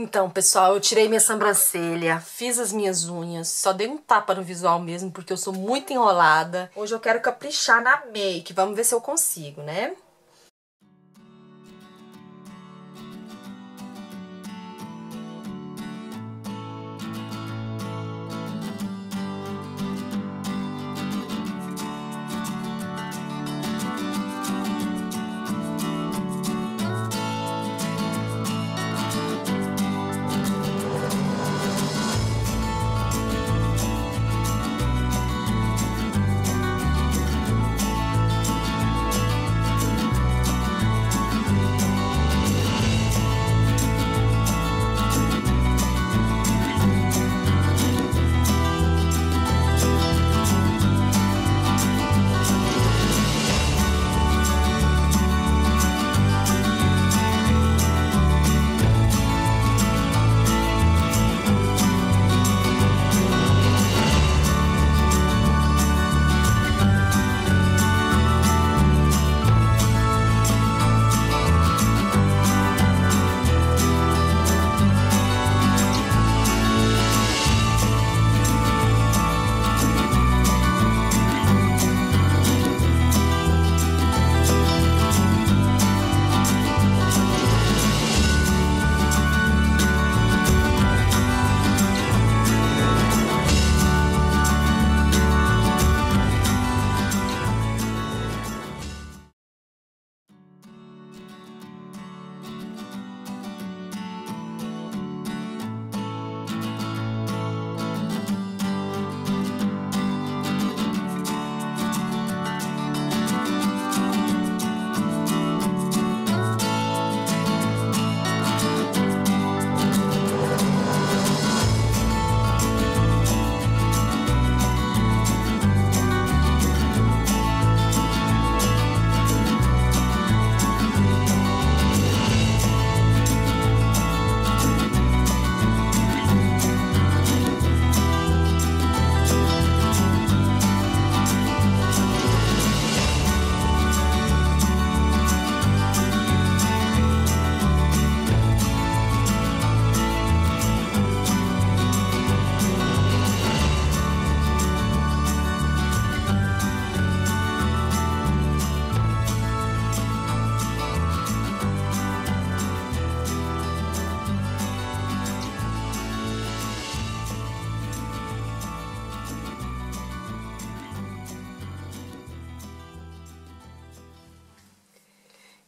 Então, pessoal, eu tirei minha sobrancelha, fiz as minhas unhas, só dei um tapa no visual mesmo, porque eu sou muito enrolada. Hoje eu quero caprichar na make, vamos ver se eu consigo, né?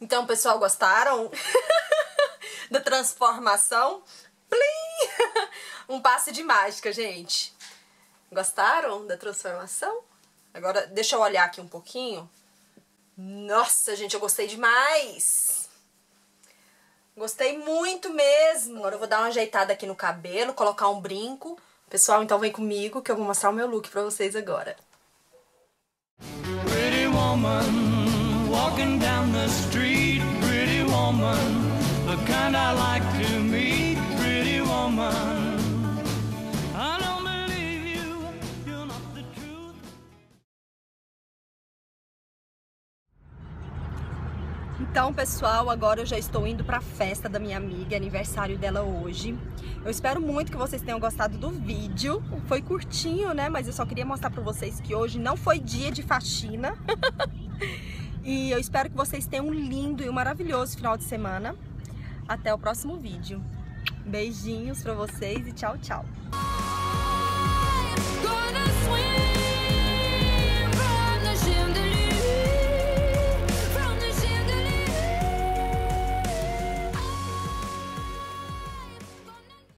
Então, pessoal, gostaram da transformação? Plim! Um passe de mágica, gente. Gostaram da transformação? Agora, deixa eu olhar aqui um pouquinho. Nossa, gente, eu gostei demais! Gostei muito mesmo! Agora eu vou dar uma ajeitada aqui no cabelo, colocar um brinco. Pessoal, então vem comigo que eu vou mostrar o meu look pra vocês agora. Pretty woman, walking down the street, pretty woman, the kind I like to meet, pretty woman. Então, pessoal, agora eu já estou indo para a festa da minha amiga, aniversário dela hoje. Eu espero muito que vocês tenham gostado do vídeo. Foi curtinho, né? Mas eu só queria mostrar para vocês que hoje não foi dia de faxina. e eu espero que vocês tenham um lindo e um maravilhoso final de semana. Até o próximo vídeo. Beijinhos para vocês e tchau, tchau.